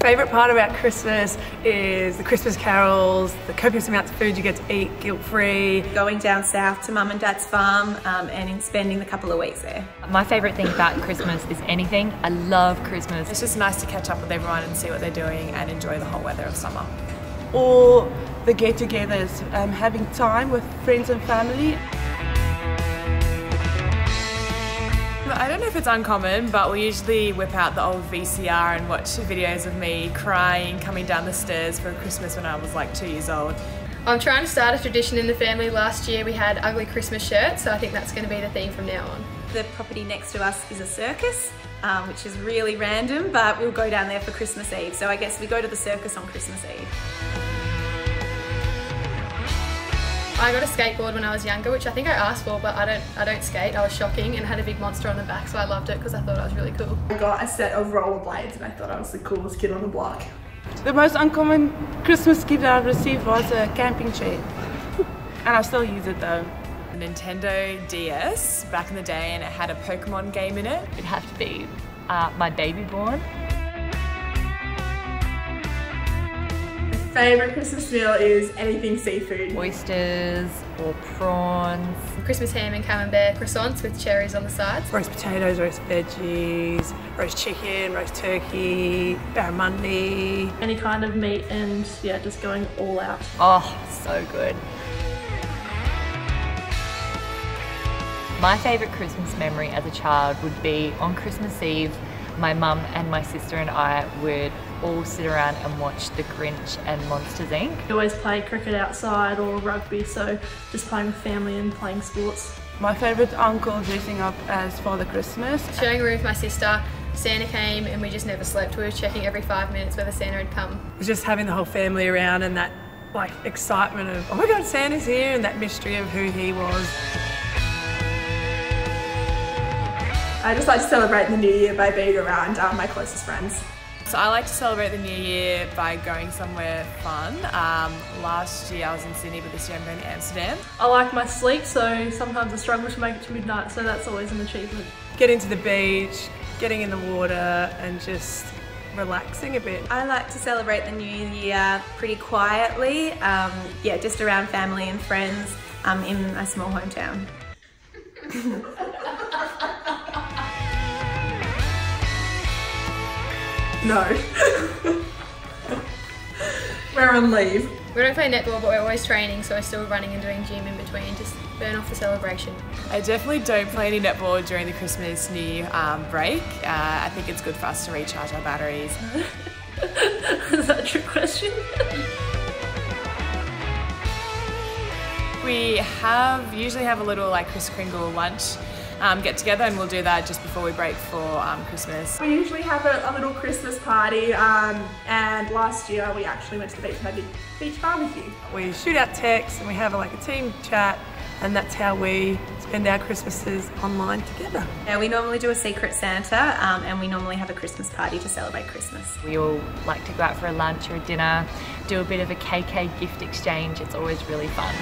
favourite part about Christmas is the Christmas carols, the copious amounts of food you get to eat guilt-free. Going down south to mum and dad's farm um, and in spending the couple of weeks there. My favourite thing about Christmas is anything. I love Christmas. It's just nice to catch up with everyone and see what they're doing and enjoy the hot weather of summer. Or the get-togethers, um, having time with friends and family. I don't know if it's uncommon, but we usually whip out the old VCR and watch videos of me crying coming down the stairs for Christmas when I was like two years old. I'm trying to start a tradition in the family. Last year we had ugly Christmas shirts, so I think that's going to be the theme from now on. The property next to us is a circus, um, which is really random, but we'll go down there for Christmas Eve. So I guess we go to the circus on Christmas Eve. I got a skateboard when I was younger, which I think I asked for, but I don't I don't skate. I was shocking and had a big monster on the back, so I loved it because I thought I was really cool. I got a set of rollerblades and I thought I was the coolest kid on the block. The most uncommon Christmas gift that I've received was a camping chair. and I still use it though. A Nintendo DS back in the day and it had a Pokemon game in it. It'd have to be uh, my baby born. My favourite Christmas meal is anything seafood. Oysters or prawns. Christmas ham and camembert croissants with cherries on the sides. Roast potatoes, roast veggies, roast chicken, roast turkey, barramundi. Any kind of meat and yeah, just going all out. Oh, so good. My favourite Christmas memory as a child would be on Christmas Eve, my mum and my sister and I would all sit around and watch The Grinch and Monsters Inc. We always play cricket outside or rugby, so just playing with family and playing sports. My favourite uncle dressing up as Father Christmas. Sharing a room with my sister, Santa came and we just never slept. We were checking every five minutes whether Santa had come. Just having the whole family around and that like excitement of, oh my God, Santa's here and that mystery of who he was. I just like to celebrate the new year by being around um, my closest friends. So I like to celebrate the new year by going somewhere fun. Um, last year I was in Sydney, but this year I'm going to Amsterdam. I like my sleep, so sometimes I struggle to make it to midnight, so that's always an achievement. Getting to the beach, getting in the water and just relaxing a bit. I like to celebrate the new year pretty quietly, um, yeah, just around family and friends um, in a small hometown. No. we're on leave. We don't play netball, but we're always training, so we're still running and doing gym in between to burn off the celebration. I definitely don't play any netball during the Christmas New Year um, break. Uh, I think it's good for us to recharge our batteries. Is that a trick question? we have usually have a little like Kris Kringle lunch um, get together and we'll do that just before we break for um, Christmas. We usually have a, a little Christmas party um, and last year we actually went to the beach and had a beach barbecue. We shoot out texts and we have like a team chat and that's how we spend our Christmases online together. Yeah, we normally do a secret Santa um, and we normally have a Christmas party to celebrate Christmas. We all like to go out for a lunch or a dinner, do a bit of a KK gift exchange. It's always really fun.